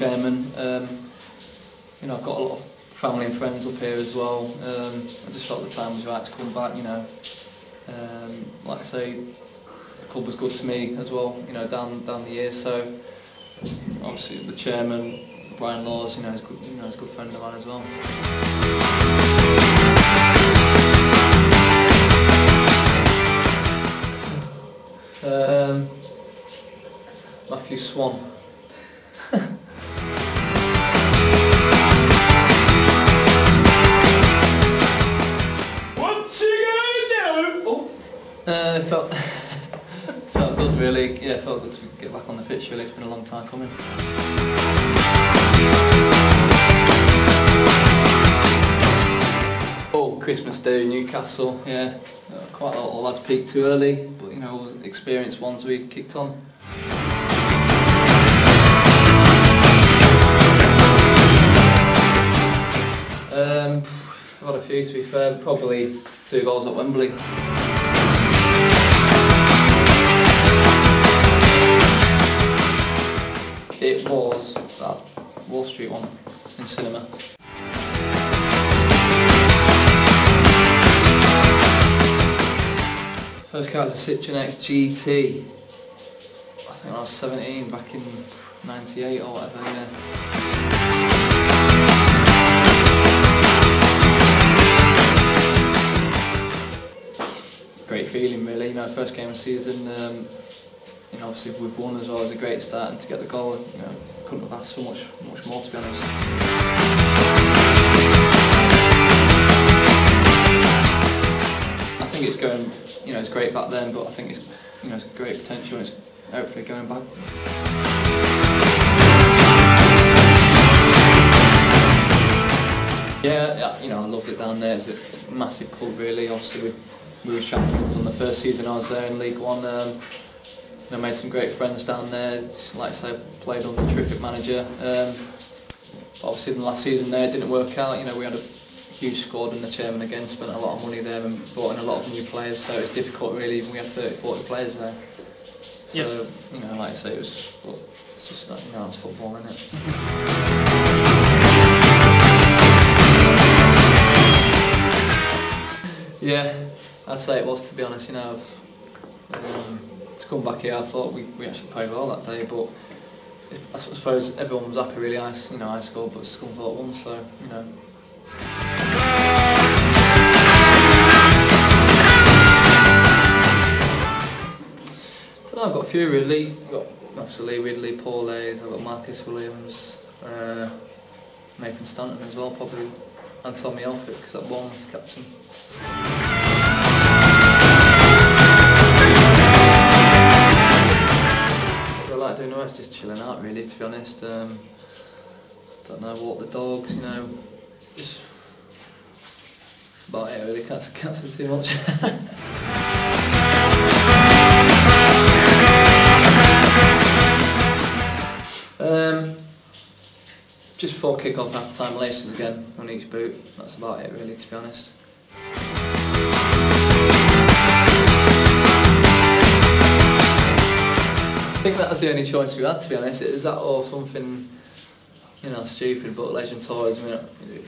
chairman. Um, you know, I've got a lot of family and friends up here as well. Um, I just felt the time was right to come back. You know, um, like I say, the club was good to me as well. You know, down down the years. So obviously the chairman, Brian Laws, you know, is good. You know, a good friend of mine as well. Matthew Swan. What you gonna do? Oh. Uh, it felt felt good really. Yeah, felt good to get back on the pitch. Really, it's been a long time coming. Oh, Christmas Day, in Newcastle. Yeah, quite a lot of lads peaked too early, but you know, all the experienced ones we kicked on. Um, I've had a few to be fair. Probably two goals at Wembley. It was that Wall Street one in cinema. First car was a Citroen X GT. I think I was 17 back in 98 or whatever, yeah. First game of season, um, you know, obviously we've won as well, it was a great start and to get the goal, you know, couldn't have asked for much, much more to be honest. I think it's going, you know, it's great back then, but I think it's, you know, it's great potential and it's hopefully going back. Yeah, you know, I loved it down there. It's a massive club, really. Obviously, we, we were champions on the first season I was there in League One. Um, know, made some great friends down there. Like I say, played under a terrific manager. Um, obviously, in the last season there, didn't work out. You know, we had a huge squad and the chairman again spent a lot of money there and brought in a lot of new players. So it's difficult, really. We had 30, 40 players there. So, Yeah. you know, like I say, it was. Well, it's just like, you know, it's football, isn't it? Yeah, I'd say it was to be honest. You know, um, to come back here, I thought we, we actually played well that day, but I suppose everyone was happy really. I, you know, I scored, but Scunthorpe won, so you know. But I've got a few really. I've got obviously Lee Ridley, Paul Hayes, I've got Marcus Williams, uh, Nathan Stanton as well, probably, and Tommy Elphick because that Bournemouth captain. I doing the rest is chilling out really to be honest. Um, don't know, walk the dogs, you know. Just about it really, can't, can't too much. um, just before kick off half time laces again on each boot. That's about it really to be honest. Think that was the only choice we had to be honest. Was that or something, you know, stupid. But Legend I mean,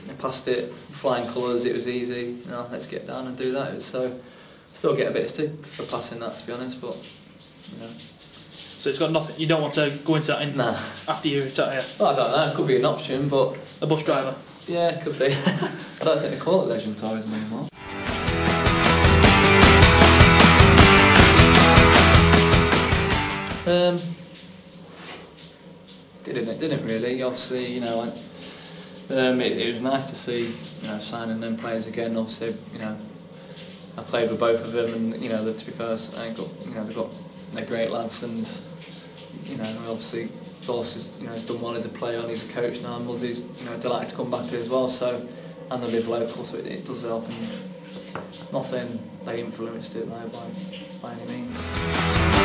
they passed it, flying colours. It was easy. You know, let's get down and do that. Was so still get a bit of stick for passing that to be honest. But you know, So it's got nothing. You don't want to go into that in, nah. after you retire. Well, I don't know. It could be an option, but A bus driver. yeah, could be. I don't think they call it Legend Tourism anymore. didn't really. Obviously, you know, I, um, it, it was nice to see, you know, signing them players again. Obviously, you know, I played with both of them, and you know, to be fair, I got, you know, they got they're great lads, and you know, obviously, Doss has, you know, done well as a player, and he's a coach now, and Muzzy's, you know, delighted to come back as well. So, and they live local, so it, it does help. And I'm not saying they influenced it though, by by any means.